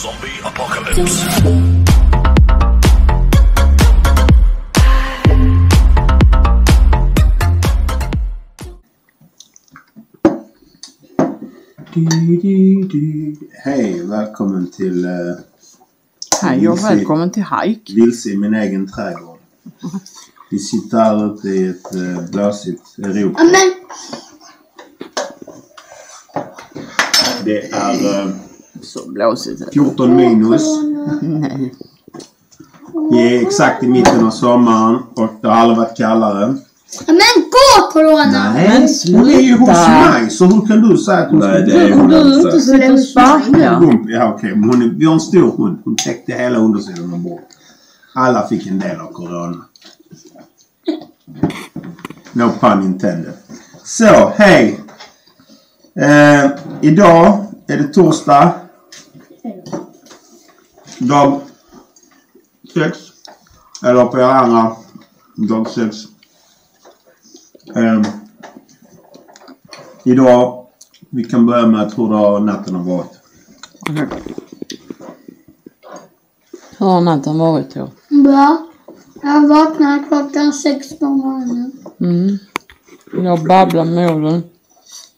Zombie apocalypse. Hej, välkommen till uh, Hej och Vilse- välkommen till Hike. Vilse i min egen trädgård. Vi sitter här ute i ett uh, blåsigt Europa. Men Det är uh, Så blåsigt. 14 minus. Nej. Vi är exakt i mitten av sommaren och det har aldrig varit kallare. men gå corona! Nej, Men hon är ju hos mig så hur kan du säga att hon Nej, det är hon du inte. inte sitter och sparkar. Ja okej, men hon är, vi har en stor hund. Hon täckte hela undersidan av bordet. Alla fick en del av corona. No pun intended. Så, hej! Eh, idag är det torsdag. Dag sex. Eller på er andra dag sex. Eh, idag, vi kan börja med hur natten har varit. Hur har natten varit då? Bra. Jag vaknade klockan sex på morgonen. Mm. Jag babblar med orden.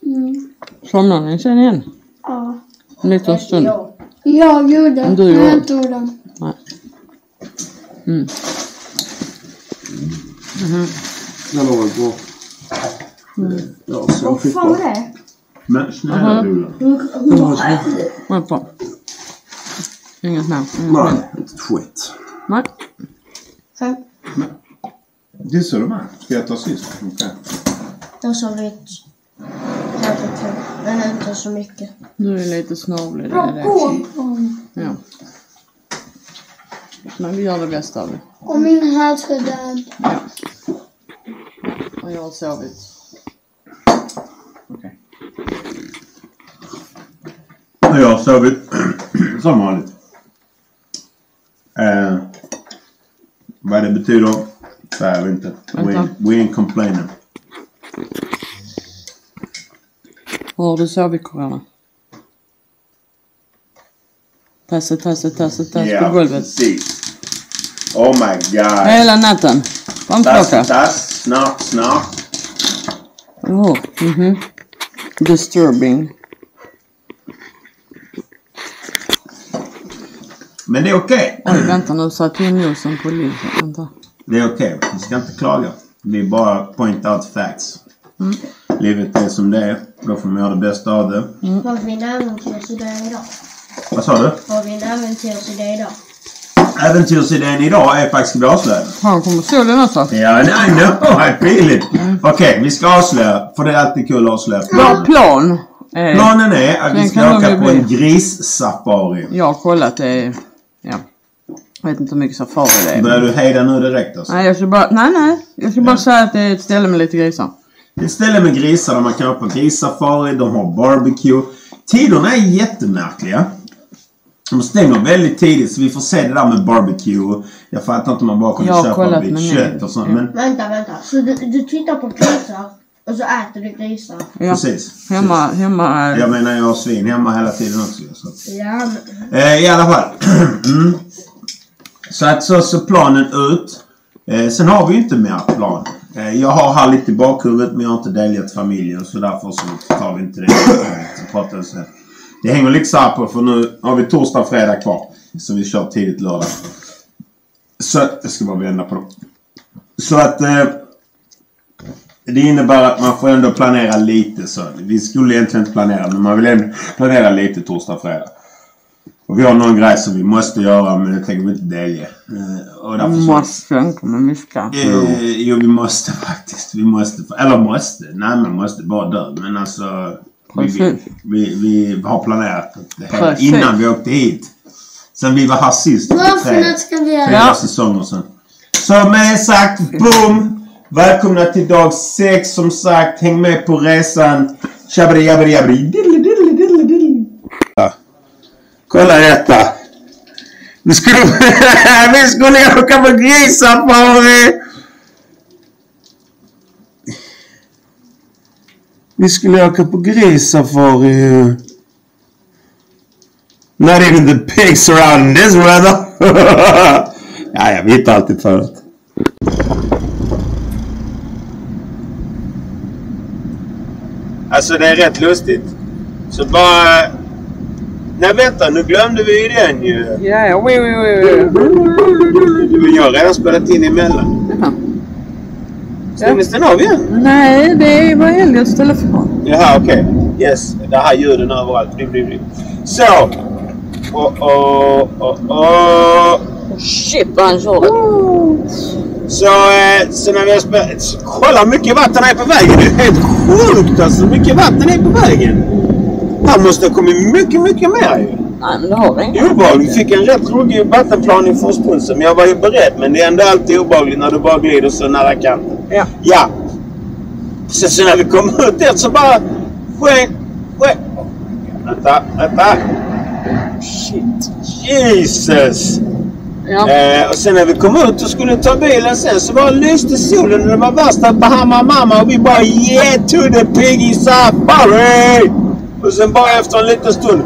Mm. Somnade ni sen igen? Ja. En liten stund? Jag gjorde. Men du gjorde. jag inte gjorde. Nej. Mm. Den har varit bra. Ja, så fick Vad var bra. det? Men snälla du då. Vad bra. Inget mer? Inget mer? Nej, inte ett skit. Nej. Det är så de är. Ska jag ta sist? Okej. Jag sa lite lite till, men inte så mycket. Du är lite snavlig. Det är det. Ja. Men vi gör det bästa av det. Och min hals är död. Ja. Och jag har sovit. Okej. Och jag har sovit som vanligt. Eh, vad det betyder säger jag inte. We, we ain't complaining. Hur har du sovit Corona? Tasse, tasse, tasse, tasse på golvet. precis. Oh my god. Hela natten. Tass, Framklocka. tass, snart, snart. Jaha, mhm. Disturbing. Men det är okej. Oj, vänta nu satte jag nosen på linjen. Vänta. Det är okej. Vi ska inte klaga. Vi bara point out facts. Livet är som det är. Då får man göra det bästa av det. Har vi en äventyrsidé idag? Vad sa du? Har vi en äventyrsidé idag? Äventyrsidén idag är faktiskt vi avslöja. Fan, kommer solen också? Ja, I know. I feel it. Okej, vi ska avslöja. För det är alltid kul att avslöja. Vår plan. Eh, Planen är att vi ska åka på en grissafari. jag har kollat det. Ja. Jag vet inte hur mycket safari det Börjar är. du hejda nu direkt alltså? Nej, jag ska bara, nej, nej. Jag ska bara säga att det är ett ställe med lite grisar. Det är ett ställe med grisar där man kan åka på grissafari. De har barbecue. Tiderna är jättemärkliga. De stänger väldigt tidigt så vi får se det där med barbecue. Jag fattar inte om man bara har köpa menyn. kött och sånt. Ja. Men Vänta, vänta. Så du, du tittar på grisar och så äter du grisar? Ja. precis. Hemma, hemma. Jag menar jag har svin hemma hela tiden också. Så. Ja, men... Eh, I alla fall. mm. Så att så ser planen ut. Eh, sen har vi inte mer plan. Eh, jag har här lite i bakhuvudet men jag har inte delgett familjen så därför så tar vi inte det. Så pratar vi sen. Det hänger lite så här på för nu har vi torsdag och fredag kvar. Så vi kör tidigt lördag. Så jag ska bara vända på dem. Så att eh, det innebär att man får ändå planera lite så. Vi skulle egentligen inte planera men man vill ändå planera lite torsdag och fredag. Och vi har någon grej som vi måste göra men det tänker vi inte delge. Eh, Måste inte, men vi ska. eh, jo vi måste faktiskt. Vi måste. Eller måste. Nej man måste bara dö. Men alltså. Vi, vi, vi, vi har planerat det här Precis. innan vi åkte hit. Sen vi var här sist. tre- Ja. säsonger sedan. Så med sagt, boom! Välkomna till dag sex som sagt. Häng med på resan. Tjabberi jabberi jabberi. Kolla detta! Nu skulle vi skulle åka på grissafari! Vi skulle åka på grissafari. Not even the pigs around this weather. ja, ja, vi hittar alltid förut. Alltså det är rätt lustigt. Så bara... Nej vänta, nu glömde vi ju den ju. Ja, ja, oj, oj. Men jag har redan spelat in emellan. Jaha. Stängdes den av igen? Nej, det var Eliots telefon. Jaha, okej. Yes, det här ljuden överallt. Blim, blim, blim. Så. Och, och, och, och. Shit vad han körde. Så, eh, så när vi har spelat... Kolla mycket vatten är på vägen. Det är helt sjukt alltså. Mycket vatten är på vägen. Här måste ha kommit mycket, mycket mer ju. Nej, men det har vi inte. obehagligt. Vi fick en rätt ruggig vattenplaning för en stund sedan. Men jag var ju beredd. Men det är ändå alltid obehagligt när du bara glider så nära kanten. Ja. Ja. Sen så när vi kom ut dit så bara... Skäng... Vänta, vänta. Shit. Jesus! Ja. Eh, och sen när vi kom ut och skulle ta bilen sen så bara lyste solen och det var värsta Bahama Mama och vi bara yeah to the piggy safari! Och sen bara efter en liten stund...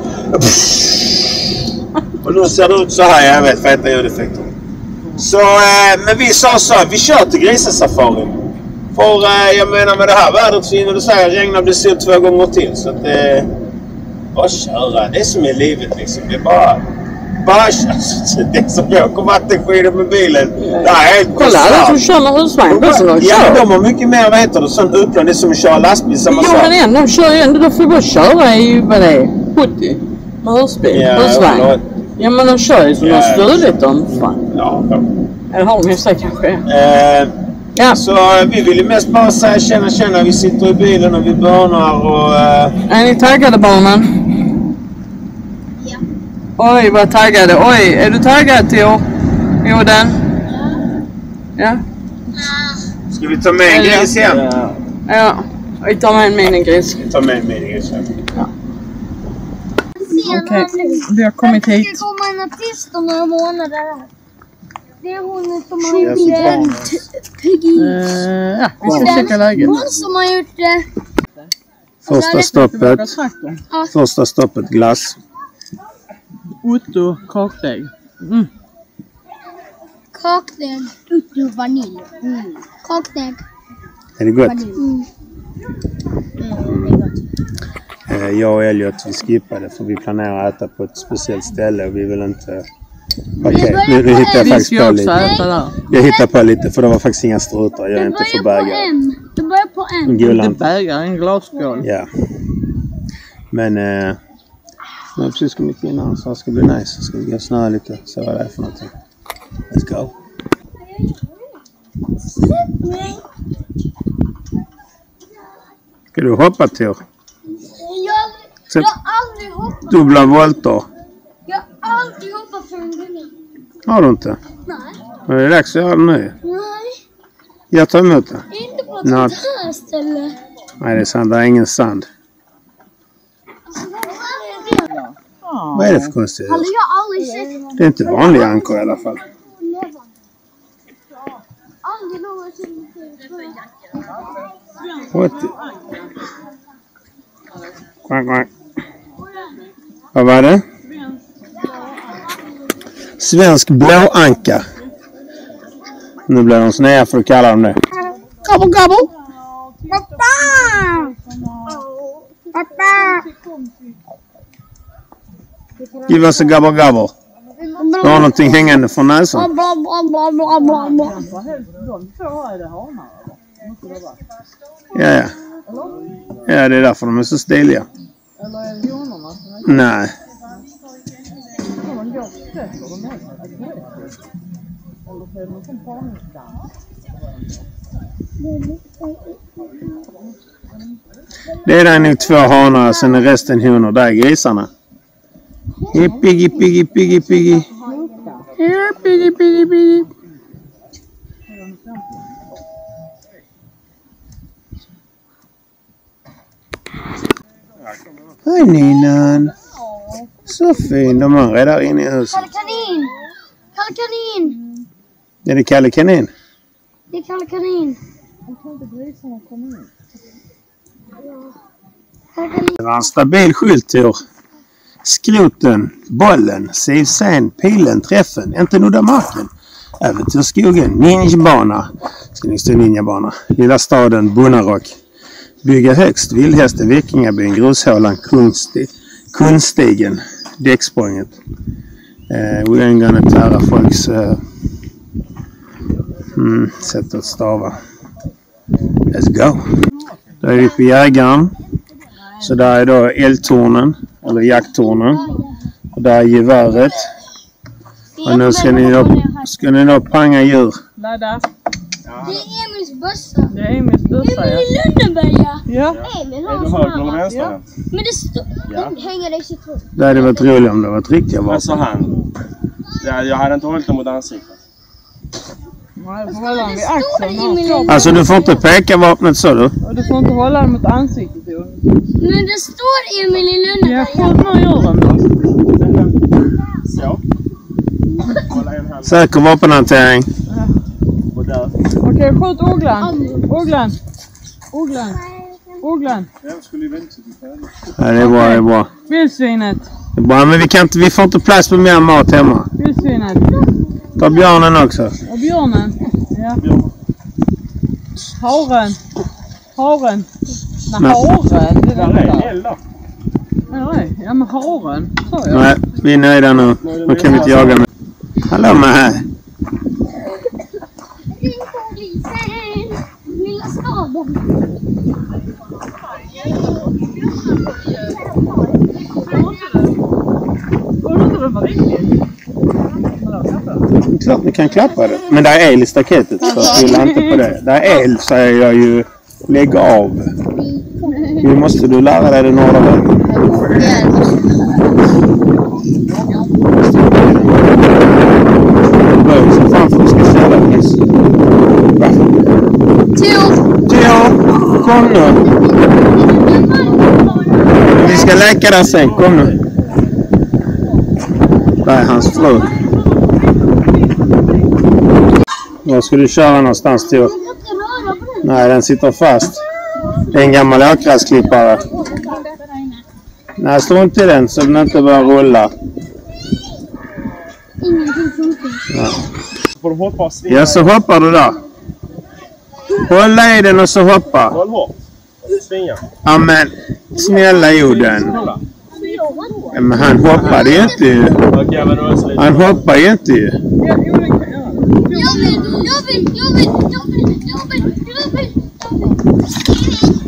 Och nu ser det ut så här. Jag vet, feta ljudeffekter. Så, eh, men vi sa så här, vi kör till grisasafari. För eh, jag menar med det här vädret så hinner det säga regna och bli sol två gånger till. Så att eh, bara köra. Det är som i livet liksom. Det är bara... Bara. Det som jag åker vattenskidor med bilen. Det här är helt Kolla alla som kör med husvagn. Är som de Ja, kör. de har mycket mer, vad heter det, sån utland. Det är som att köra lastbil, samma Jo sak. men igen, de kör ju ändå. De får ju bara köra i vad det är. 70. Med husbil. Ja, husvagn. Ja men de kör ju som de har stulit dem. Fan. Ja, ja. Eller har de i sig kanske. Eh, Ja. Så eh, vi ville mest bara säga tjena tjena. Vi sitter i bilen och vi börnar och... eh, Är ni taggade barnen? Ja. Oj vad taggade. Oj, är du taggad Theo? Joden? Ja. ska vi ta med en gris igen? Ja. Vi tar med en minigris. Ta med en minigris. ja. Okej, vi har kommit hit. Det ska komma en artist om några månader. Det är hon som har Jag gjort barn. Piggy. Uh, ja, vi ska checka läget. Hon som har gjort det. Första stoppet. Första stoppet glass. Otto kakdeg. Mm. Kakdeg. Utto vanilj. Mm. Kakdeg. Är det gott? Vanilj. Mm. Eh, Jag och Elliot vi skippade för vi planerar att äta på ett speciellt ställe och vi vill inte... Okej, nu, nu hittar jag faktiskt på lite. Jag hittar på lite för det var faktiskt inga strutar. Jag är Det inte för börjar på bägare. Det börjar på M. Inte Gulan. bägare, en glasskål. Ja. Men... Eh, jag har precis kommit in här så det ska bli nice. Ska vi gå och snöa lite. Se vad det är för någonting. Let's go. Ska du hoppa till? Jag, Sätt jag har aldrig hoppat. dubbla volter. Jag har aldrig hoppat från en gunga. Har du inte? Nej. Men det är dags att göra det nu. Nej. Jag tar emot det. Inte på ett sånt här ställe. Nej, det är sant. Det är ingen sand. Alltså, vad är det? Vad är det för aldrig sett Det är inte vanlig ankor i alla fall. What the... Quack, quack. Vad var det? Svensk blåanka. Nu blir de sneda för att kalla dem det. Gobble, gobble. Pappa! Pappa! Give us a gobble, gobble. Du har någonting hängande från näsan. Ja, ja. Ja, det är därför de är så stiliga. Nej. Det är där nog två hanar, sen är resten honor. Där är grisarna. Hey, piggy, piggy, piggy, piggy. Here, piggy, piggy, piggy. Hej Ninan. Så fin. De andra är där inne i huset. Kalle Kanin! Kalle Kanin! Är det Kalle Kanin? Det är Kalle Kanin. Kalle Kanin. Det var en stabil skylt Tor. Skroten, bollen, sen, pilen, träffen, inte nudda marken. Äventyrsskogen, ninjabana. Ska ni stå ninjabana? Lilla staden, Bonarok. Bygga högst, Vildhästen, Vikingabyn, Grushålan, Kungsti, Kundstigen, Däcksprånget. Uh, we ain't gonna tära folks uh, mm, sätt att stava. Let's go! Då är vi på Jägaren. Så där är då eldtornen, eller jakttornen. Och där är geväret. Och nu ska ni då, ska ni då panga djur. Ladda. Det är Emils bössa. Det är Emils bössa ja. Emil Lönneberga. Ja. Emil har en sån här. vänsterhänt? Men det står... Ja. Hänger i citron. Det hade varit roligt om det var ett riktiga vapen. han. Ja, jag hade inte hållit dem mot ansiktet. Nej, du får hålla den vid axeln. Alltså du får inte peka vapnet så du. Och du får inte hålla den mot ansiktet. Men det står Emil i Ja, Lönneberga. skjut nu djuren då. Så. Säker vapenhantering. Okej, skjut ugglan. Ugglan. Ugglan. Ugglan. Jag skulle ju vänta till färdig. Ja, det är bra, det är bra. Vildsvinet. Det är bra, men vi, kan inte, vi får inte plats med mer mat hemma. Vildsvinet. Ta björnen också. Och björnen. Ja. Haren. Haren. Nej, Nej. haren. Det där. Ja, nej. Ja, men haren. Sa jag. Nej, vi är nöjda nu. Nu kan vi inte jaga mer. Hallå med här. Ring polisen. Lilla staden. Var? Klart ni kan klappa det. Men det är el i staketet så skylla inte på det. Det är el säger jag ju. Lägg av. Nu måste du lära dig den norra vägen. Böj så fan för du ska ställa dig. Tor. Kom nu. Vi ska läka där sen. Kom nu. Där är hans fru. Var ska du köra någonstans Theo? Nej, den sitter fast. Det är en gammal åkgräsklippare. Nej, slå inte i den så den inte börjar rulla. Ingenting funkar. Så får du hoppa och svinga. Ja, så hoppar du där. Håll i den och så hoppa. Håll hårt. Svinga. Ja, men snälla Joden. Ja, men han hoppade ju inte ju. Han hoppar ju inte ju. Jag vill, jag vill, jag vill, jag vill, jag vill, Okej, okay,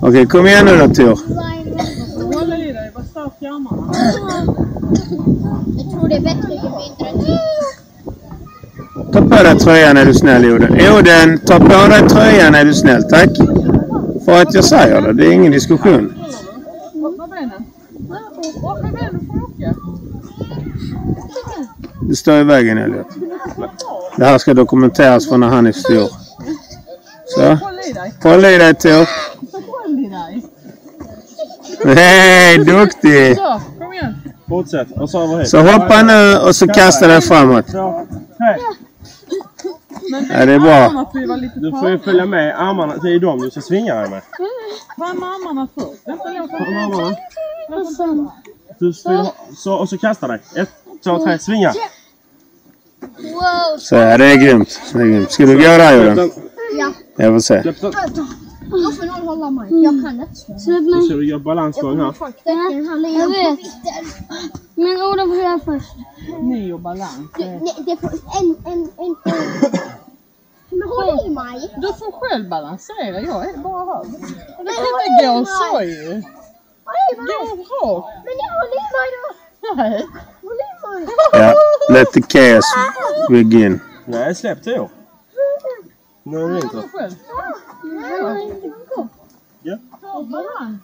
Okej, kom igen nu då Tor. Håll i dig. bara stark i armarna. Jag tror det är bättre ju mindre tid. Ta på dig tröjan är du snäll Oden. Oden, ta på dig tröjan är du snäll. Tack. För att jag säger det. Det är ingen diskussion. Öppna benen. Öppna benen får åka. Du står i vägen Elliot. Det här ska dokumenteras för när han är stor. Så. Håll i dig. Tor. Hej, duktig! Så, kom igen. Fortsätt. Och så över hit. Så hoppa nu och så kasta dig framåt. Ja, det är bra. Du får ju följa med armarna. Det är dem du ska svinga dig med. Fram med armarna först. Vänta, låt Fram med dem. armarna. Du så, och så kasta dig. Ett, två, tre. Svinga. Wow. Så ja, det är grymt. Det är grymt. Ska du Släpp Joden? den. Jag får se. Släpp den. Då får någon hålla mig. Jag kan inte. Släpp ska du göra balansgång här. Jag vet. Men Ola får göra först. Ni och balans. Det, det får en, en, en, en. Men håll i mig. Du får själv balansera. Jag är bara här. Det kan inte gå så ju. Gå rakt. Men jag håll i mig då. Nej. Håll i mig. Ja, let the chaos begin. Nej, släpp Theo. Nu är det din tur. Du själv. Ja. Ta balans.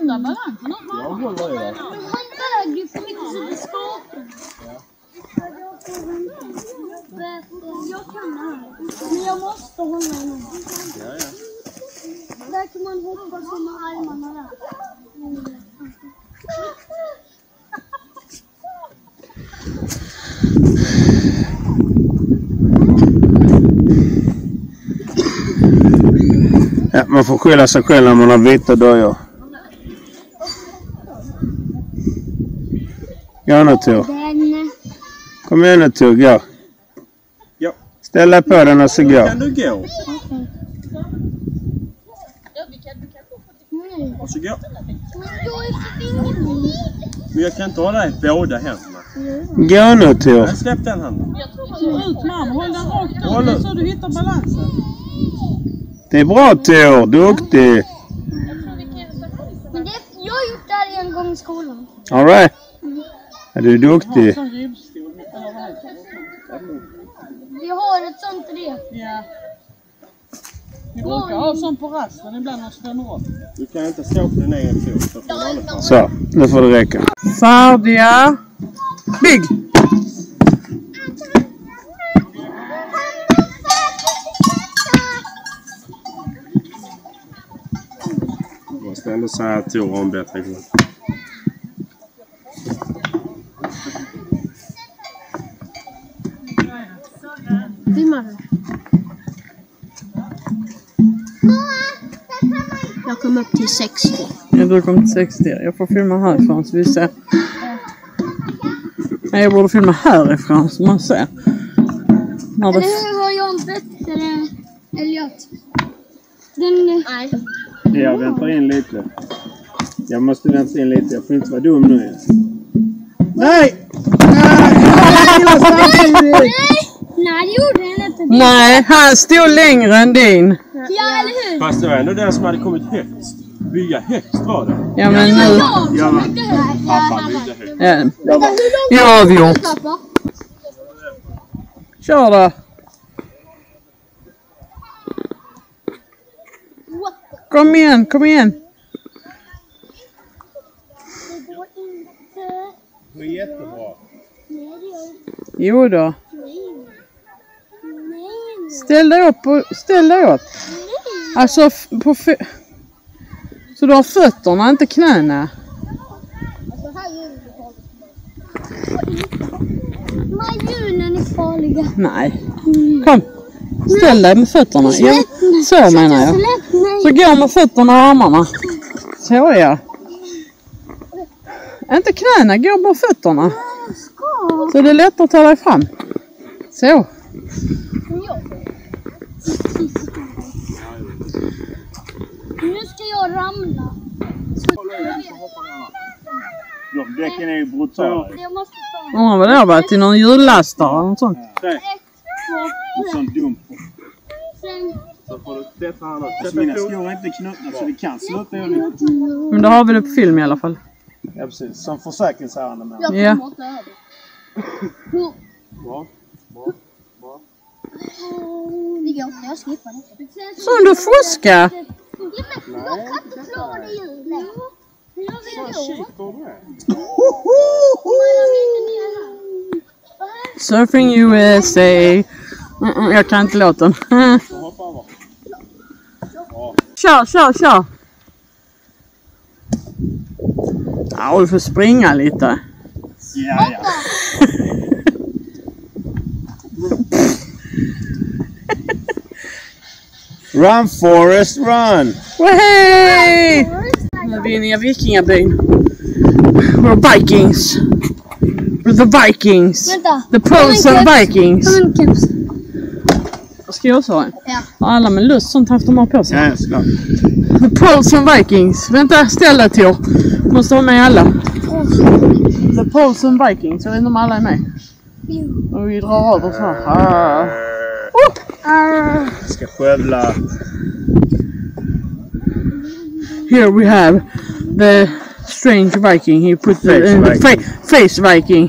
Hitta balansen. upp med Jag armarna. håller i dig. Han väger ju för mycket så det skakar. Jag kan det här. Men jag måste hålla i mig. Ja, ja. Där kan man hoppa så med armarna där. Ja, man får skylla sig själv när man har vita dojor. Gå nu Tor. Kom igen nu Tor, gå. Ja. Ställ dig på den och så gå. Kan du gå? Nej. Och så gå. Men jag är för ingen. Men jag kan inte hålla i båda händerna. Gå nu Tor. Släpp den handen. Ut med armen. Håll den rakt Håll ut. ut. Det är så du hittar balansen. Det är bra Tor. Duktig. Men det, jag har gjort det här en gång i skolan. Alright. Ja, du är duktig. Vi har ett sånt rep. Ja. Vi brukar ha sån på rasten ibland när spänner upp. Du kan inte stå på din egen fot. Så, nu får det räcka. Färdiga. Bygg! Jag måste ändå säga att Tor har en bättre du? Jag kom upp till 60. Ja, du kom till 60. Jag får filma härifrån så vi ser. Nej, jag borde filma härifrån så man ser. När Eller det... hur har jag en bättre Elliot? Den... Nej. Jag väntar in lite. Jag måste vänta in lite. Jag får inte vara dum nu. Nej! Nej, det gjorde den inte. Nej, han stod längre än din. Ja, eller hur? Fast det var ändå den som hade kommit högst. Bygga högst var det. Ja, men nu... Byggde högt. Pappa byggde högst. Ja, långt Ja, avgjort. kör då. Kom igen, kom igen. Det går inte. Det var jättebra. Nej, det gör inte. Jo då. Nej. Nej. Ställ dig upp och ställ dig upp. Alltså på Så du har fötterna, inte knäna? Alltså, här är farliga. Nej. Kom. Ställ dig med fötterna. Ja, så menar jag. Så gå med fötterna och armarna. Så ja. Inte knäna, gå med fötterna. Så det är lättare att ta dig fram. Så. Jag ramla. De däcken är ju brutala. Undrar vad det har varit till någon hjullastare eller något sånt. ett, En sån dum. sen Så får du sätta han upp. Alltså, mina skor är inte knutna så det kan sluta olyckligt. Men då har vi det på film i alla fall. Ja, precis. Som försäkringsärende med. jag Ja. Bra. Skippar det. Som du fuskar. Kan inte klara det hjulet. Jag vill gå. Surfing USA. Mm, jag kan inte låten. kör, kör, kör. Ja, du får springa lite. Ja, ja. Run Forest run! Hey! Nu är vi inne i vikingabyn. We're Vikings. We're the Vikings. Vänta. The Poles of Vikings. Ska jag också ha en? Ja. Alla med lust sånt haft de har på sig? Ja, såklart. The Poles of Vikings. Vänta, ställ dig Tor. Måste ha med alla. The Poles of Vikings. Jag vet inte om alla är med. Och vi drar över så här. Ah. Ska skövla. Here we have the strange Viking. He put the, Face uh, the Viking. fa- face Viking.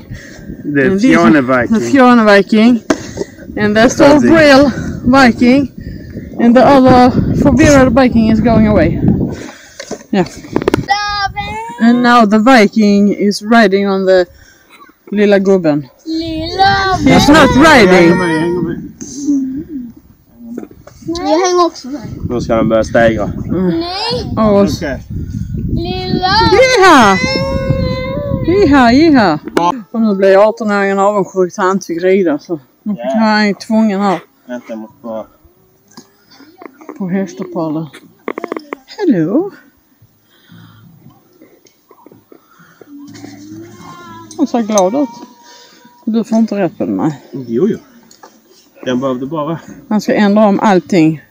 The And these Fiona are The Viking. Fiona Viking. And there's the That's it. real Viking. And the other forbidden Viking is going away. Yeah. And now the Viking is riding on the lilla gubben. Lilla He's not riding. Jag hänger också med. Nu ska han börja stegra. Nej. Oh, Okej. Lilla. Jiha! Jiha, jiha! Och nu blir 18-åringen avundsjuk att han inte fick rida så nu fick han ju tvungen här Vänta, jag måste bara... på hästuppehållet. Hallå? Hon ser glad ut. Du får inte rätt på den nej. Jo, jo. Den behövde bara... Han ska ändra om allting.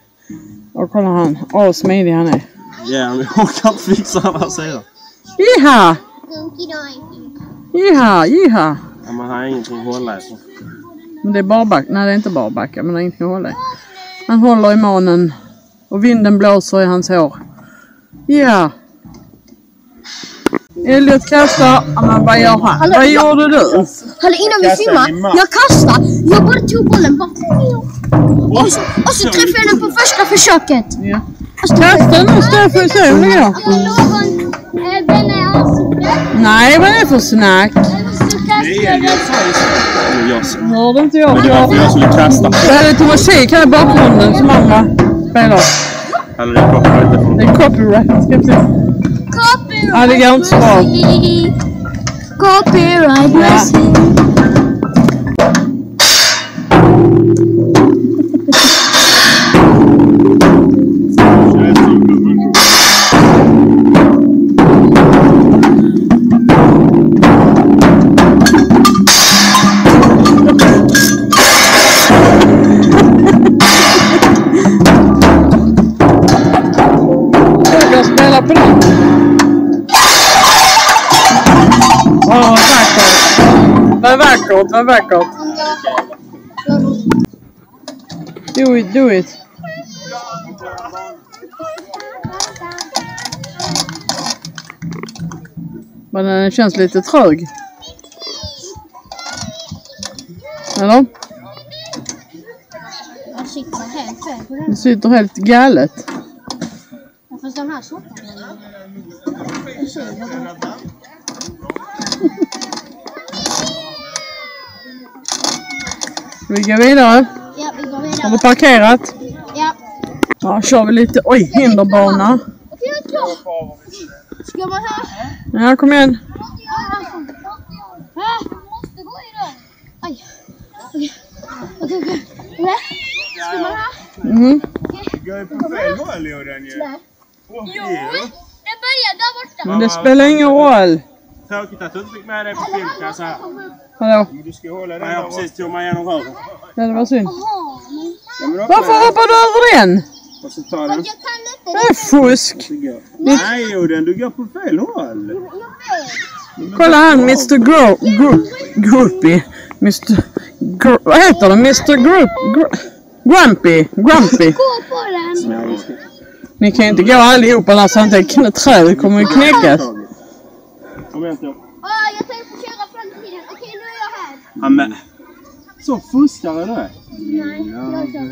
Och kolla han, åh smidig han är. Ja, men jag orkar inte fixa andra sidan. Jiha! Jiha, jiha! Ja, man har ingenting att hålla i. Men det är barback. Nej det är inte barbacka men det är ingenting att hålla i. Han håller i manen. Och vinden blåser i hans hår. Ja. Elliot kastar. Men vad gör han? Vad gjorde du? Hallå innan vi match. jag kastar. Jag bara tog bollen bara. Och så, och så träffade jag den på första försöket. Ja. Och så Kasta nu Stefan, se om det går. är ansiktet. Nej vad är det för snack? Hörde inte jag? Det var därför jag skulle kasta. Det är lite musik här i bakgrunden som andra spelar. Eller det inte från... Det är copyright. Ska vi se. Copyright Ja, det går inte så bra. musik. Copyright Ja. Vackert, vad vackert. Do it, do it. Men den känns lite trög. Eller? Jag sitter helt fel på den. Det sitter helt galet. Fast den här. Jag ser vad det Vi går vidare. Ja, vi går Har vidare. du parkerat? Ja. Ja, kör vi lite. Oj, hinderbana. Ska man här? Ja, kom igen. Gå. Okej, okej. Ska man här? Mhm. Jag är på fel håll ju. Nej. Jo, det börjar där borta. Men det spelar ingen roll. Tråkigt att du inte fick med dig på film kan jag säga. Hallå? Du ska hålla den. Jag precis tog mig igenom rören. Ja, det var synd. Ja, men då Varför hoppar du över den? Och så tar den. Det är fusk. Nej Joden, du går på fel håll. Kolla han, Mr Gro Gro Groupie. Mr... Gr vad heter det? Mr Group... Gr Grumpy. Grumpy. Gå på den. Ni kan ju inte gå allihopa där så inte knä- trädet kommer ju knäckas. Kom igen Tor. Åh, jag tänkte köra framtiden. Okej, nu är jag här. Ja, men. Så fuskare du är. Nej, jag kör.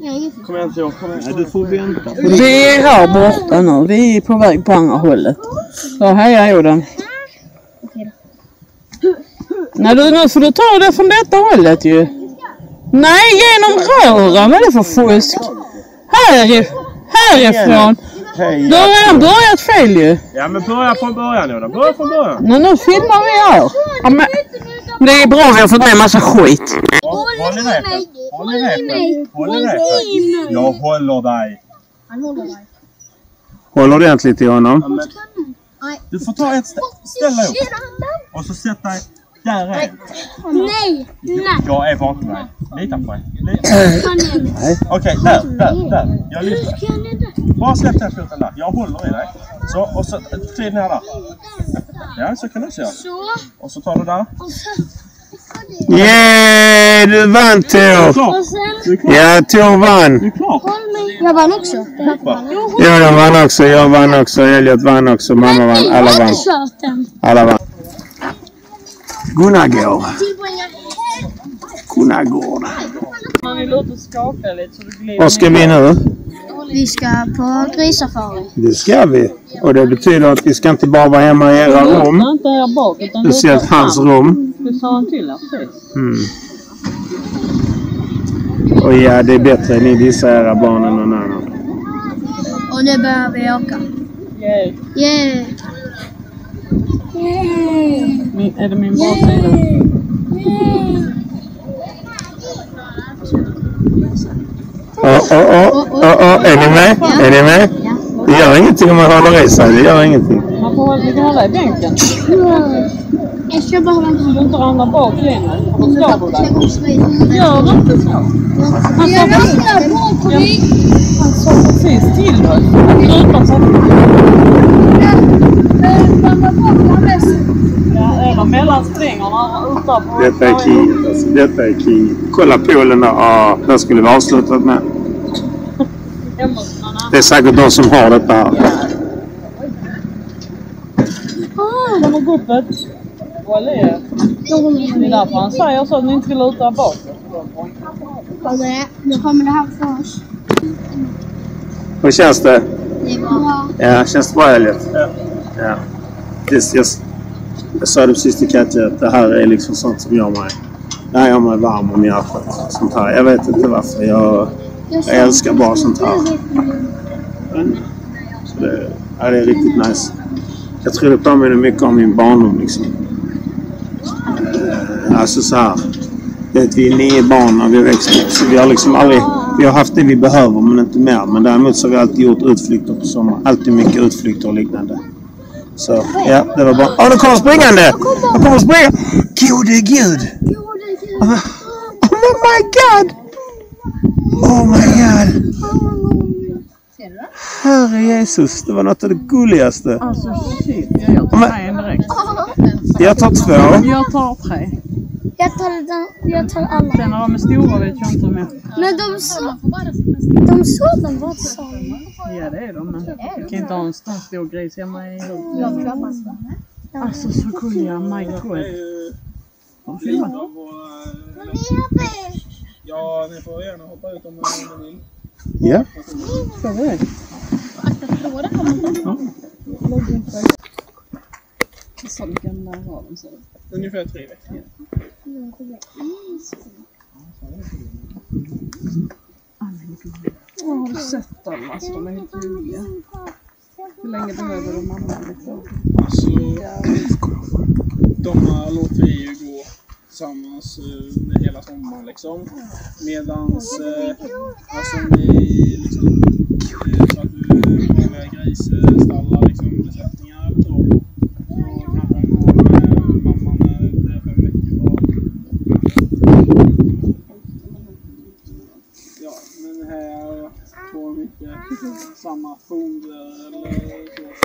Jag är ingen Kom igen Tor, kom igen. Nej, du får vänta. Vi är här borta nu. Vi är på väg på andra hållet. Så heja Joden. Nej du, nu får du ta det från detta hållet ju. Nej, genom rören. Vad är det för fusk? Här, härifrån. Hej. Du har redan börjat fel ju. Ja men börja från början Joden. Börja från början. Men nu filmar vi här. Ja, men, det är bra vi har fått med massa skit. Håll i repet. Håll i repet. Håll i mig. Jag håller dig. Han håller dig. Håll ordentligt i honom. Du får ta ett ställ. Ställ dig upp. Och så sätt dig där är Nej, nej. Jag är bakom dig. Lita på mig. Okej, där, där, där. Jag lyfter. jag? Bara släpp den foten där. Jag håller i dig. Så, och så klid ner där. Ja, så kan du också göra. Så. Och så tar du där. Yeah, du vann Tor! Ja, Tor vann. Du är klar. Håll mig. Jag vann också. Jag. Ja, de vann också. Jag vann också. Elliot vann också. Mamma vann. Alla Jag vann. den. Alla vann. Gunnar går. Tillbringar Gunnar går. Man vill ut och skaka lite så det glider Var ska vi nu? Vi ska på grissafari. Det ska vi. Och det betyder att vi ska inte bara vara hemma i era rum. Inte här bak utan Speciellt hans fram. rum. Det sa han till precis. Mm. Och ja, det är bättre. Ni dissar era barn än någon annan. Och nu börjar vi åka. Yay. Yeah! Min, är det min baksida? Åh, åh, åh, åh, åh. Är ni med? Är ni med? Det gör ingenting om man håller i sig. Det gör ingenting. Man får, vi kan hålla i bänken. Jag ska bara hålla Du inte ramlar bak längre. Då slår du dig. Gör inte så. Han sa, han sa precis till oss. Han lutar sig. Ramlar bak och mest. Ja, eller mellan strängarna utanför. Detta är Kiev. Alltså. Detta är Kiev. Kolla poolen där. Ah, där skulle vi avslutat med. Det är säkert de som har detta här. De har guppet. Voilà. Det är därför han säger så att ni inte ska luta bakåt. Kolla det. Nu kommer det här för oss. Hur känns det? Det är bra. Ja, känns det bra Elliot? Ja. Det, jag, jag sa det precis till Katja att det här är liksom sånt som gör mig... Det här gör mig varm om hjärtat. Sånt här. Jag vet inte varför. Jag, jag älskar bara sånt här. Men, så det, ja, det är riktigt nice. Jag tror det påminner mycket om min barndom liksom. Eh, alltså så här. Det, vi är nio barn när vi växte upp. Så vi har liksom aldrig... Vi har haft det vi behöver men inte mer. Men däremot så har vi alltid gjort utflykter på sommaren. Alltid mycket utflykter och liknande. Så ja, det var bra. Åh, nu kommer springande! Han kommer springa! Gode gud! Oh my god! Oh my god! Herre Jesus, det var något av det gulligaste. Alltså shit, jag tar tre en direkt. Jag tar två. Jag tar tre. Jag tar, den, jag tar alla. Sen när de är stora vet jag inte om jag... Men de så... De såg var samma. Ja det är de men jag kan inte ha en sån stor gris hemma i Alltså så gulliga, my god. De filmar. Ja, ni får gärna hoppa ut om ni vill. Ja. Ska vi det? Så vilken har de så? Ungefär tre veckor. Jag har du sett dem? Alltså de är helt ljuvliga. Hur länge behöver de mamma liksom? Alltså, de här låter vi ju gå tillsammans eh, hela sommaren liksom. Medans, eh, alltså ni liksom, eh, så att du eh, har grisstallar liksom, besättningar så, så kanske de går med mamman när det är fem veckor kvar. Ja, men här får de inte samma foder eller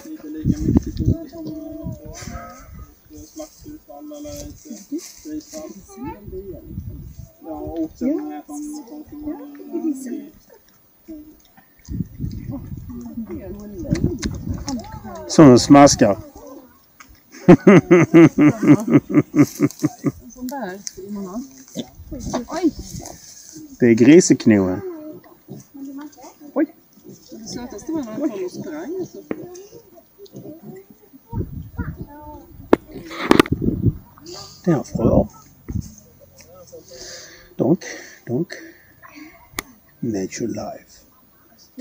så, inte lika mycket foder som eh, på ett slakthusstall eller ett eh, grisstall. Ja, oxen är som som som eh, som en smaskar. Det är griseknoen. Det sötaste var när de föll och sprang. Det har fröer. Donk, donk. Nature life.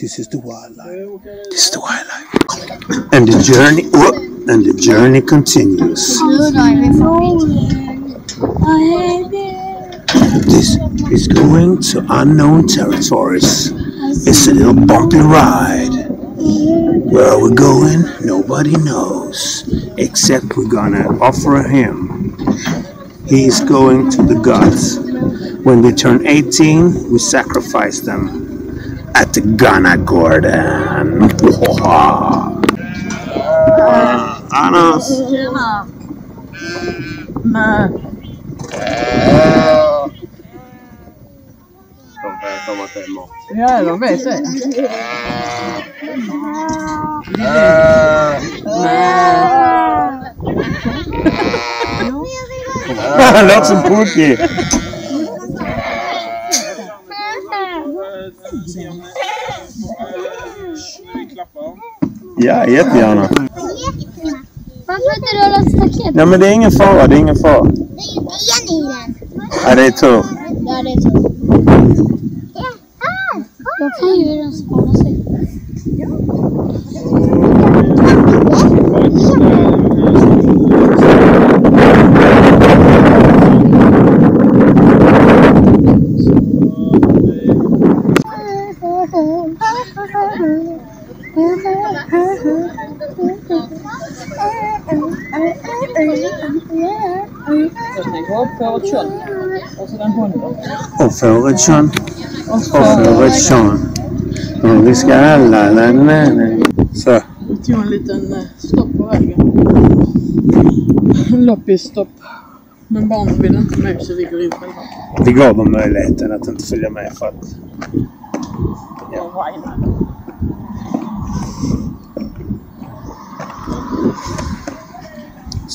This is the wildlife. This is the wildlife. And the journey, oh, and the journey continues. This is going to unknown territories. It's a little bumpy ride. Where are we going? Nobody knows. Except we're gonna offer him. He's going to the gods. When they turn 18, we sacrifice them at the Ghana Garden. Uh, Annars. Tjena! Nej. Mm. Ja, de uh. vet det. Han uh. låter som Pookie. Ja, jättegärna. Varför inte rulla staket? Nej, men det är ingen fara. Det är ingen fara. Det är ju ben i den. Ja, det är tur. Ja, det är så. Då kan ju den spara sig. Upp på ett kött. Och. Och får ett kön. Och får ett kön. Och vi ska alla... la, la, la. Så. Vi tog en liten eh, stopp på vägen. En loppisstopp. Men barnen vill inte med så vi går in själva. Vi gav dem möjligheten att inte följa med för att...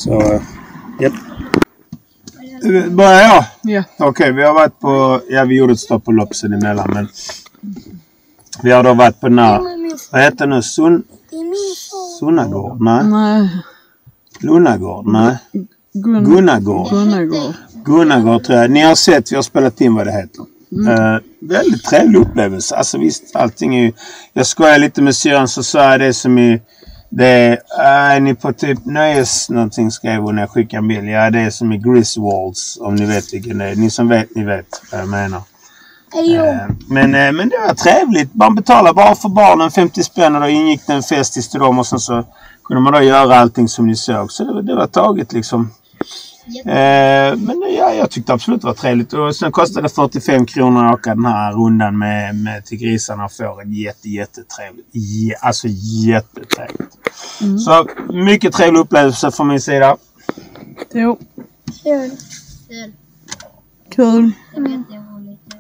Så, japp. Börjar jag? Ja. Okej, vi har varit på... Ja, vi gjorde ett stopp på loppsen emellan, men... Vi har då varit på den här... Vad heter det nu? Sun... Sunnagård? Nej. Nej. Lunnagård? Nej. Gun- Gunnagård. Gunnagård. Gunnagård tror jag. Ni har sett, vi har spelat in vad det heter. Eh, väldigt trevlig upplevelse. Alltså visst, allting är ju... Jag skojar lite med syrran så sa jag det som i... Det är, äh, är ni på typ nöjes någonting skrev hon när jag skickade en bild. Ja, det är som i Griswolds om ni vet vilken det är. Ni som vet, ni vet vad jag menar. Eh, Men, eh, men det var trevligt. Man betalade bara för barnen 50 spänn och då ingick det en festis till dem och sen så kunde man då göra allting som ni såg. Så det, det var taget liksom. Eh, men ja, jag tyckte absolut det var trevligt. Och sen kostade det 45 kronor att åka den här rundan med, med till grisarna och fåren. Jätte, jättetrevligt. Ja, alltså jättetrevligt. Så mycket trevlig upplevelse från min sida. Jo. Kul. Kul.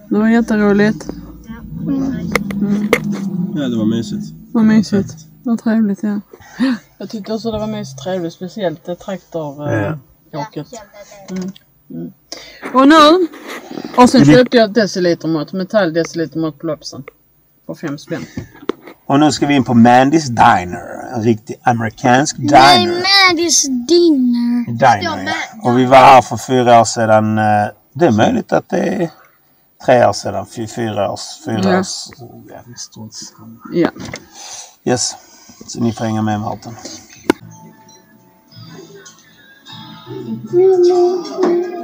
Det var jätteroligt. Ja, det var mysigt. Vad mysigt. Vad trevligt ja. Jag tyckte också det var mest trevligt. Speciellt det traktoråket. Mm. Mm. Och nu. Och sen köpte jag ett decilitermått. Metalldecilitermått på loppsen. På fem spänn. Och nu ska vi in på Mandys Diner. En riktig amerikansk Nej, diner. Maddy's dinner. Diner, ja. Och vi var här för fyra år sedan. eh, Det är möjligt att det är tre år sedan. Fy- Fyra års. Fyra Ja. års. Oh. Ja. Yes. Så ni får hänga med Martin.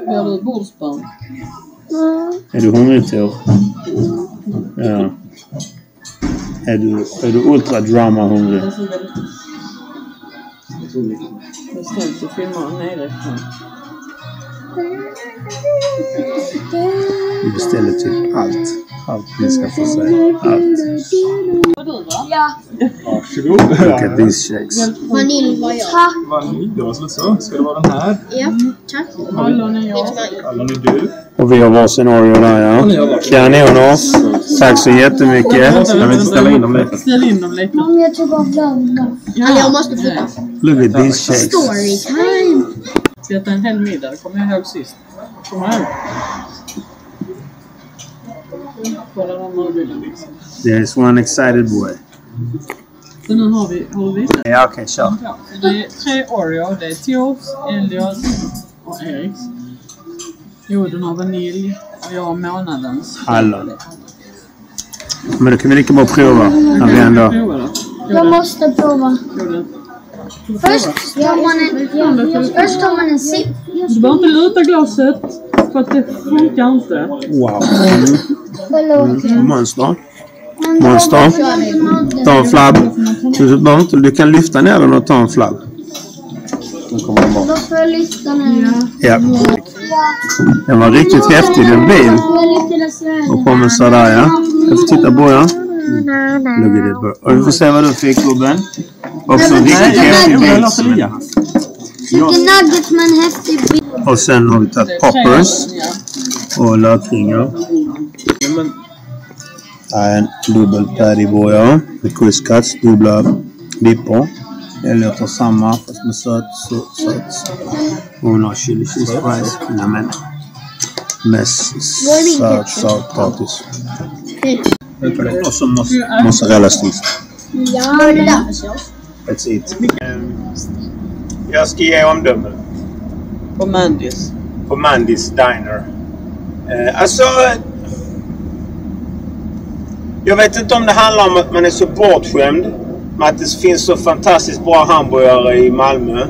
Har du bordsbarn? Är du hungrig Tor? Ja. Är du, är du ultra drama hungrig? Nerifrån. Vi beställer typ allt. Allt ni ska få säga. Allt. Ja, Varsågod. Look at these shakes. vanilj var jag. Vanilj, då så. så. Ska det vara den här? Ja, tack. Hallon är jag. Hallon är du. Och vi har varsin Oreo där ja. Kanoner. Tack så jättemycket. Jag vill inte ställa in dem lite. Ställ in dem lite. Om jag typ har glömt. Eller jag måste flytta. Look at these shakes. Storytime. Vi äta en hel middag. Kommer jag ihåg sist. Jag ihåg. Kolla de ögonen liksom. There's one excited boy. Så nu har vi, har visat? Ja okej, kör. Ja, det är tre Oreo. Det är Tors, Elios och Eriks. Jo, den har vanilj och jag har månadens. Hallon. Men då kan vi lika bra prova. När vi ändå... Jag måste prova. Först tar man en, först tar man en sipp. Du behöver inte luta glaset. För att det funkar inte. Wow. Monster. Men Monster. Ta en flabb. Du, behöver inte, du kan lyfta ner den och ta en flabb. Nu kommer den bort. Då får jag lyfta den. Ja. Den var riktigt häftig den bil. Den? Och kommer sådär ja. Jag får titta på it bro. Och vi får se vad du fick gubben. Också en riktigt häftig bil. Chicken nuggets med en häftig bild. Och sen har vi tagit poppers och lökringar. En dubbel pattyboja med quizcuts, dubbla dippor. Elliot har samma fast med söt, söt, söt. Och hon har chili cheese fries. Nämen. Med söt, söt potatis. Och så mozzarella sticks. Ja, det. That's it. Jag ska ge omdöme. På Mandys. på Mandys Diner. Eh, alltså... Jag vet inte om det handlar om att man är så bortskämd med att det finns så fantastiskt bra hamburgare i Malmö.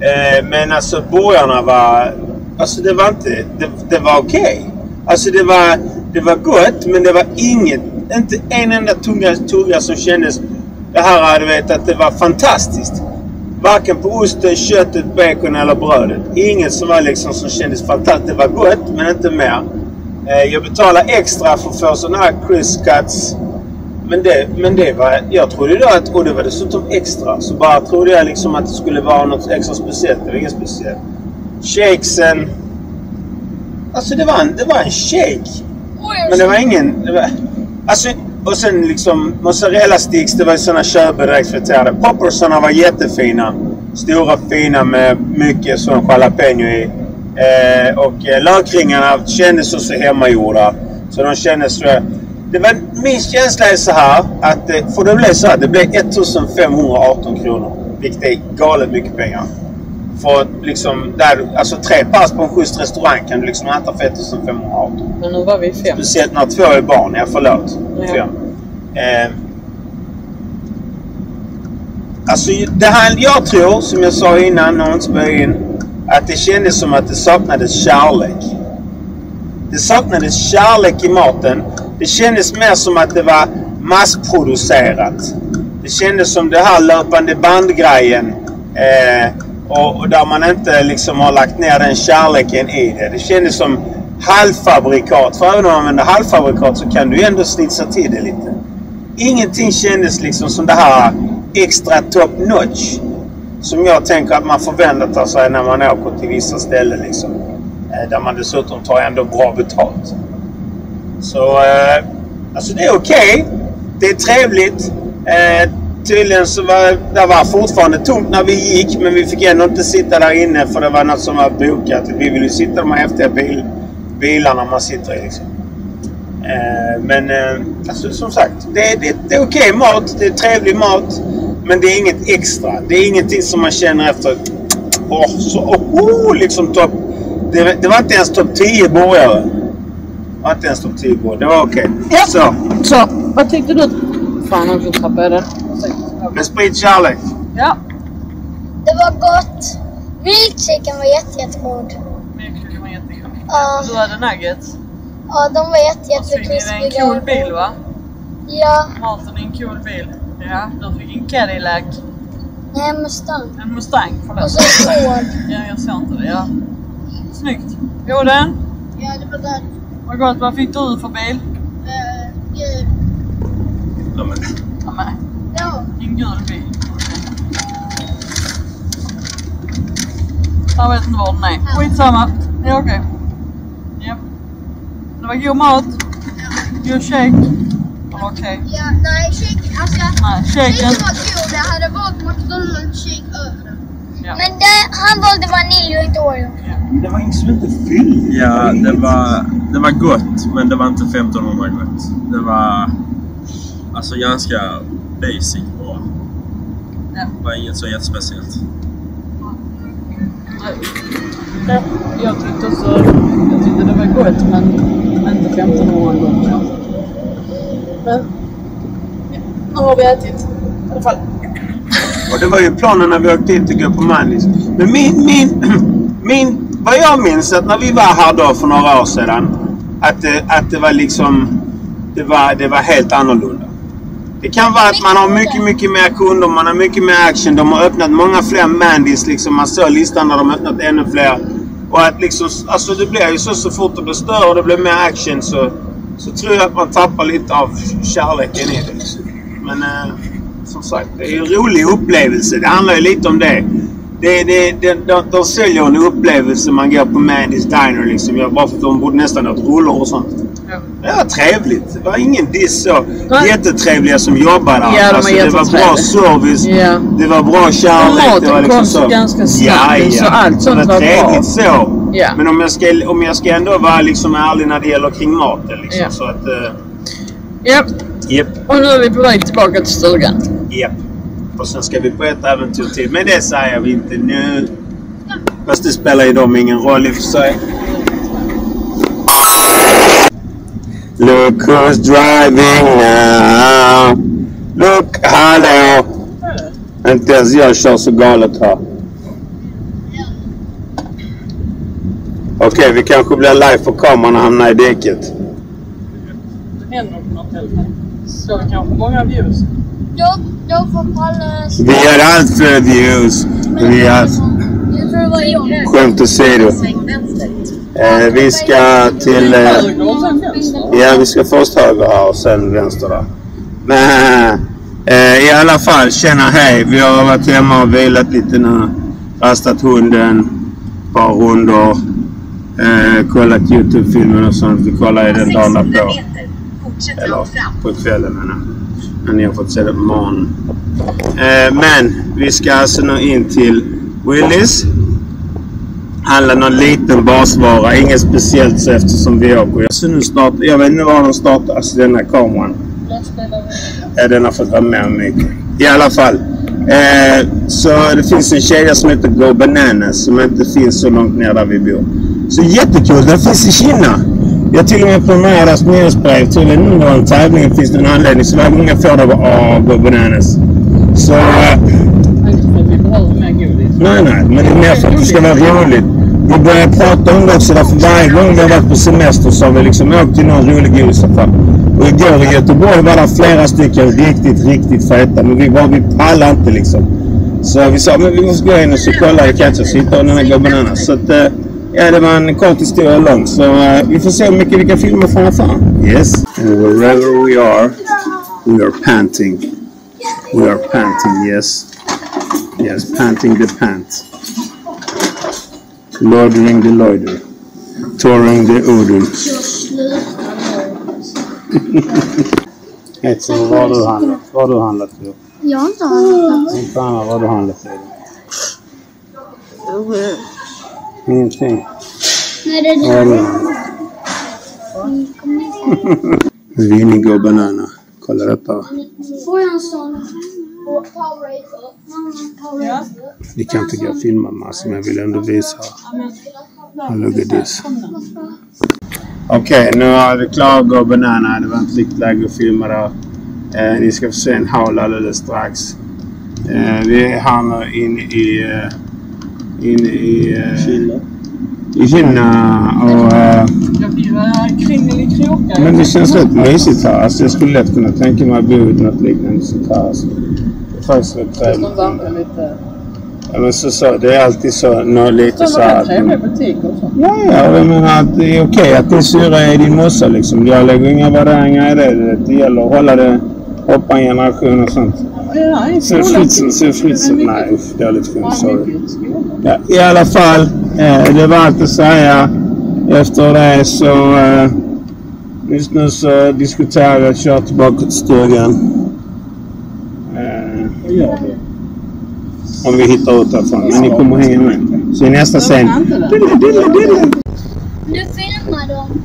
Eh, men alltså burgarna var... Alltså det var inte... Det, det var okej. Alltså det var, det var gott men det var inget inte en enda tunga, tugga som kändes... Det här, du vet, att det var fantastiskt. Varken på osten, köttet, bacon eller brödet. Inget som var liksom som kändes fantastiskt. Det var gott, men inte mer. Eh, Jag betalade extra för att få sådana här crisp cuts. Men det, men det var... Jag trodde då att... Och det var dessutom extra. Så bara trodde jag liksom att det skulle vara något extra speciellt. Det var inget speciellt. Shakesen... Alltså det var en, det var en shake. Men det var ingen... Det var, alltså, och sen liksom mozzarella sticks, det var ju såna köper direkt friterade. Poppersarna var jättefina. Stora fina med mycket sån jalapeno i. Eh, och eh, lökringarna kändes också hemmagjorda. Så de kändes... eh, Det var, min känsla är så här att... eh, För det blev så här, det blev 1518 kronor. Vilket är galet mycket pengar. För liksom, där, alltså tre pass på en schysst restaurang kan du liksom äta för 1518. Men nu var vi fem. Speciellt när två är barn. Ja, förlåt. Ja. Eh, alltså det här, jag tror, som jag sa innan, när jag inte spelade in, att det kändes som att det saknades kärlek. Det saknades kärlek i maten. Det kändes mer som att det var massproducerat. Det kändes som det här löpande bandgrejen. Eh, och, och där man inte liksom har lagt ner den kärleken i det. Det kändes som halvfabrikat. För även om man använder halvfabrikat så kan du ändå snitsa till det lite. Ingenting kändes liksom som det här extra top notch. Som jag tänker att man förväntar sig när man åker till vissa ställen liksom. Eh, där man dessutom tar ändå bra betalt. Så, eh, alltså det är okej. Det är trevligt. Eh, Tydligen så var det var fortfarande tomt när vi gick men vi fick ändå inte sitta där inne för det var något som var bokat. Vi vill ju sitta i de här häftiga bil, bilarna man sitter i liksom. Eh, men eh, alltså, som sagt, det, det, det är okej mat. Det är trevlig mat. Men det är inget extra. Det är ingenting som man känner efter. Åh, så, oh, oh, liksom topp. Det, det var inte ens topp 10 borgare. Det var inte ens topp 10 borgare. Det var okej. Ja. Så, Så, vad tyckte du? Fan också tappade jag den. Med sprid kärlek. Ja. Det var gott. Milkshaken var jätte, jättegod. Milkshaken var jättegod. Ja, Du hade nuggets. ja, de var jätte, Och så fick ni en cool bil va? Ja, Maten i en cool bil. Ja, du fick en Cadillac. nej Mustang. En Mustang, Och förlåt. så Ford. Ja, jag såg inte det. Ja. Snyggt. Joden, Ja, det var gott. vad gott. Vad fick du för bil? Uh, gud. Ja, men, Ja, men, Ja. gul bil. Jag vet inte var den är. Skitsamma. Det är okej. Ja. Det var god mat. God shake. Okej. Ja, nej, shake, alltså, Nej, shaken. shaken var god. Jag hade valt McDonalds shake över den. Ja. Men det, han valde vanilj och inte Oreo. det var inget som inte fyllde. Ja, det var, det var gott, men det var inte 1500 gott. Det var alltså ganska basic. Ja. Det var inget så jättespeciellt. Ja, jag tyckte också jag tyckte det var gott men inte 1500 gott. Ja. Men ja, nu har vi ätit i alla fall. Och det var ju planen när vi åkte dit och gå på Mandis. Men min, min, min, vad jag minns att när vi var här då för några år sedan. Att det, att det var liksom, det var, det var helt annorlunda. Det kan vara att man har mycket, mycket mer kunder, man har mycket mer action. De har öppnat många fler Mandis liksom. Man såg listan när de har öppnat ännu fler. Och att liksom, alltså det blir ju så, så fort det blir större och det blir mer action så, så tror jag att man tappar lite av kärleken i det. Liksom. Men eh, som sagt, det är en rolig upplevelse. Det handlar ju lite om det. Det, det, det, de, de säljer en upplevelse man går på Mandys Diner liksom. Jag, bara för att de borde nästan ha rullor och sånt. Ja. Det var trevligt. Det var ingen diss så. Jättetrevliga som jobbar där. Ja, de alltså, det var bra service. Ja. Det var bra kärlek. Maten det var liksom kom så. ganska snabbt, Ja, ja. så allt sånt det var var trevligt så. Ja. Men om jag, ska, om jag ska ändå vara liksom ärlig när det gäller kring maten. Liksom, Ja. Så att... Uh, Ja, Japp, och nu är vi på väg tillbaka till stugan. japp. Och sen ska vi på ett äventyr till. Men det säger vi inte nu. Fast det spelar ju dem ingen roll i och för sig. Look who's driving now. Look, hallå! Inte ens jag kör så galet här. Okej, vi kanske blir live på kameran och hamnar i däcket. Det händer något i alla fall. Ska vi kanske många views? Då, då får Palle... Vi gör allt för views. Vi gör Jag tror det var jag. skämt åsido. Eh, vi ska till... Eh, ja, vi ska först höger här och sen vänster där. Men eh, i alla fall, tjena hej. Vi har varit hemma och vilat lite nu. Rastat hunden. Par rundor. Eh, kollat Youtube-filmer och sånt. Vi kollar i den dagen därpå. Eller på kvällen menar. Men ni har fått se det på morgonen. Eh, men vi ska alltså nu in till Willys. Handla någon liten basvara. Inget speciellt så eftersom vi åker. Så nu snart, jag vet inte var de startar. Alltså denna kameran. Ja, den har fått vara med mycket. I alla fall. Eh, så det finns en kedja som heter Go Bananas som inte finns så långt ner där vi bor. Så jättekul. Den finns i Kina. Jag till och med prenumererar deras nyhetsbrev. Tydligen under var en tävling finns det en anledning. Så varje gång jag får det av Go Bananas. Så... Eh, Eh, Inte för med vi behöver mer godis. Nej, nej, men det är mer för att det ska vara roligt. Vi börjar prata om det också därför varje gång vi har varit på semester så har vi liksom åkt till någon rolig godisaffär. Och igår i Göteborg var det flera stycken riktigt, riktigt feta. Men vi bara, vi pallar inte liksom. Så vi sa, men vi måste gå in och så kolla i Catch så hittar den här gubben annars. Så att, eh, ja det var en kort historia lång. Så uh, vi får se hur mycket vi kan filma från affären. Yes. And wherever we are, we are panting. We are panting, yes. Yes, panting the pant. Loitering the loiter. Touring the odor. Etsen, er vad har du handlat? Vad har du handlat för? Jag har inte handlat. Inte Anna, vad har du handlat för? Ingenting. Nej, det är Vad har det. du handlat? Och banana. Kolla detta. Får jag en sån? Powerade. Vi kan inte gå och filma massor men jag vill ändå visa. Look at this. Okej, nu är vi klara gå banana. Det var inte riktigt läge att filma där. Eh, ni ska få se en haul alldeles strax. Eh, vi nu inne i... Eh, inne i... Kina. I Kina och... Eh, uh, men det känns rätt mysigt här. Alltså, jag skulle lätt kunna tänka mig att bo i något liknande sånt här. Alltså. Trevligt. De väntar lite. Ja, men så, så, det är alltid så, nå, lite så här... rätt trevliga butiker också. Ja, ja, jag menar att det är okej att din syra är din morsa liksom. Jag lägger inga värderingar i det. Det- Det gäller att hålla det, hoppa en generation och sånt. Ja, skolan. fritsen, så fritsen. Nej usch, dåligt. Ja, Sorry. Ja, I alla fall, eh, det var allt att säga. Efter det så... Eh, just nu så diskuterar vi att köra tillbaka om vi hittar ut därifrån. Men ni kommer hänga med. Så i nästa scen... Dille, dille, dille. Nu filmar de.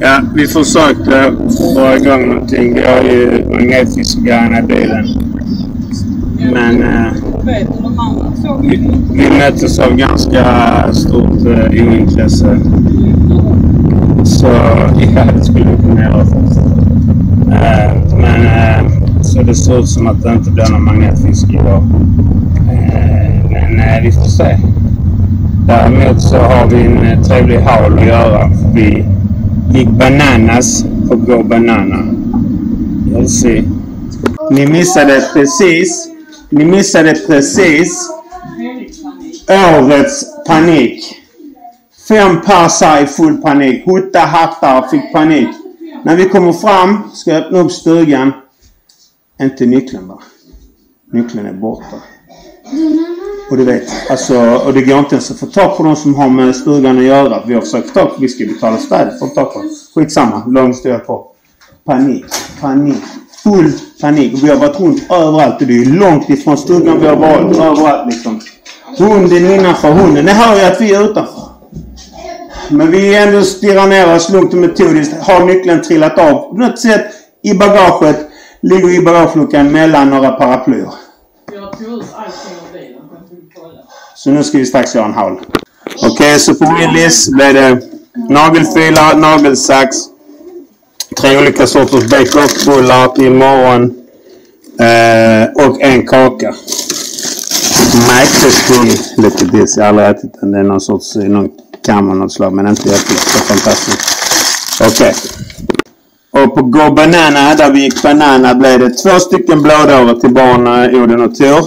Ja, vi försökte få igång någonting. Vi har ju magnetfiskgrejerna i bilen. Men eh, vi, vi möttes av ganska stort eh, ointresse. Så ja, det skulle vi kunna göra faktiskt. Eh, men eh, så det ser ut som att det inte blir någon magnetfisk idag. Eh, men eh, vi får se. Däremot så har vi en eh, trevlig haul att göra. Vi gick bananas på Go Banana. You'll see. Ni missade precis, ni missade precis årets panik. Fem pers i full panik. Hutta hattar fick panik. När vi kommer fram, ska jag öppna upp stugan. Inte nyckeln va? Nyckeln är borta. Och du vet, alltså, och det går inte ens att få tag på de som har med stugan att göra. Vi har försökt få tag på, vi ska betala städet. för att få tag på. Skitsamma, lång historia på. Panik, panik, full panik. Och vi har varit runt överallt och det är långt ifrån stugan vi har varit. Överallt liksom. Hunden innanför, hunden. Det hör jag att vi är utanför. Men vi ändå stirrar ner oss lugnt och metodiskt. Har nyckeln trillat av på något sätt i bagaget. Ligger i bagageluckan mellan några paraplyer. Jag tog ut allting ur bilen. Så nu ska vi strax göra en haul. Okej, så på Willys blev det nagelfilar, nagelsax, tre olika sorters baconbullar imorgon eh, och en kaka. Märkestung. Look at this. Jag har aldrig ätit den. Det är någon sorts någon kam av något slag, men inte jättegott. Det är fantastiskt. Okej. Och på Go Banana, där vi gick banana, blev det två stycken blådårar till barnen, eh, Oden och Tor.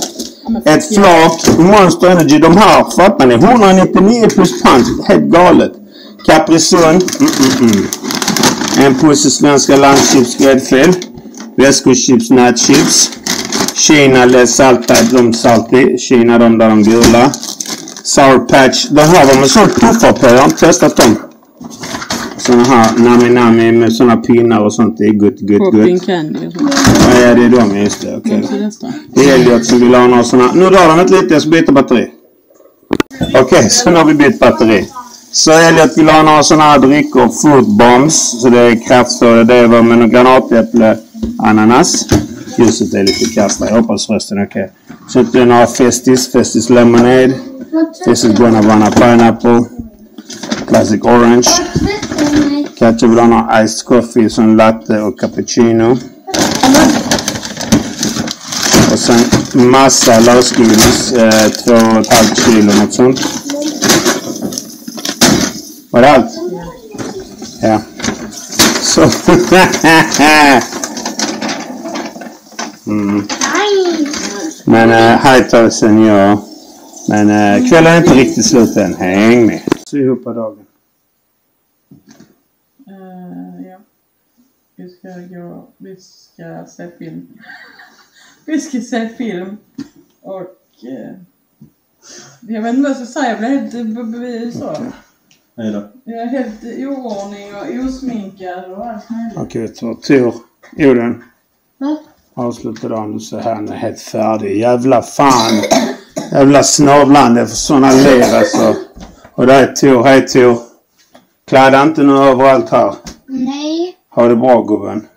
Ett flak Monster Energy. De här, fattar ni? 199 plus pant. Helt galet. Capri Mm, mm, mm. En påse svenska landchips gräddfil. Väskochips nätchips. Kina Le Salta, de salti. Kina de där de gula. Sour Patch. De här var med sån puffar på. Jag har inte testat dem. Såna här Nami Nami med såna pinnar och sånt. Det är gott, gott, Popping gott. candy och sånt. Ja, det är de. Just det. Okej. Detta. Det är Elliot som vill ha några såna. Nu drar de inte lite, jag ska byta batteri. Okej, så nu har vi bytt batteri. Så Elliot vill ha några såna här drickor, fruit bombs. Så det är kraftfulla. Det var med granatäpple, ananas. Ljuset är lite kastat. Jag hoppas rösten är okej. Så det är några Festis, Festis Lemonade. Festis Guanabana Pineapple. Classic Orange. Kanske vill ha några iced coffee som latte or cappuccino. Och sen massa lösgodis. Eh, två och ett halvt kilo något sånt. Var det allt? Ja. Så. mm. Men eh, hajtausen ja. Men eh, kvällen är inte riktigt slut än. Häng med. Så ihop dagen. Eh, ja. Vi ska gå, vi ska se film. vi ska se film och eh, jag vet inte vad jag ska säga, jag blev helt eh, b- b- så. Hej då. Jag är helt oordning och osminkad och allt möjligt. Okej, så tur. Oden. Va? Avsluta dagen. Du säger han är helt färdig. Jävla fan. Jävla snavlande för såna ler alltså. Och där är Tor. Hej Tor. Kladda inte nu överallt här. Nej. Ha det bra gubben.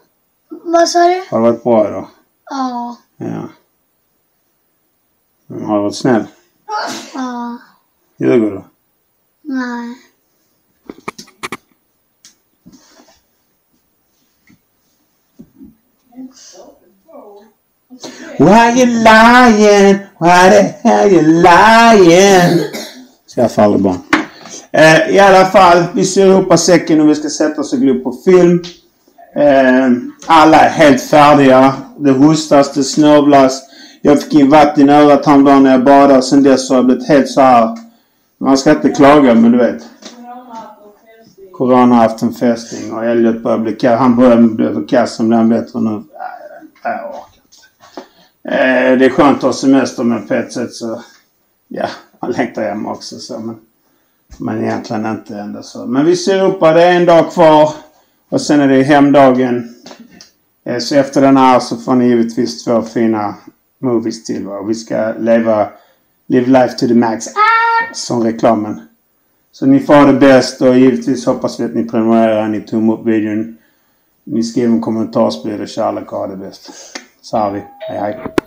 Vad sa du? Har det varit bra idag? Ja. Ja. Har du varit snäll? Ja. Ljuger du? Nej. Why you lying? Why the hell you lying? Skaffa aldrig barn. Eh, I alla fall, vi syr ihop säcken och vi ska sätta oss och glo på film. Eh, alla är helt färdiga. Det hostas, det snörvlas. Jag fick in vatten i örat häromdagen när jag badade. Sen dess har jag blivit helt så här. Man ska inte klaga, men du vet. Corona har haft en fästing och Elliot börjar bli kass. Han börjar bli kass som blir han bättre nu. Jag orkar. Eh, det är skönt att ha semester men på ett sätt så... Ja, man längtar hem också så men... Men egentligen inte ändå så. Men vi ser upp det är en dag kvar. Och sen är det hemdagen. Eh, så efter den här så får ni givetvis två fina movies till. Va? Och vi ska leva... Live life to the max. Ah! Som reklamen. Så ni får ha det bäst och givetvis hoppas vi att ni prenumererar. Ni tummar upp videon. Ni skriver en kommentar, sprider kärlek och ha det bäst. Så har vi. Hej hej.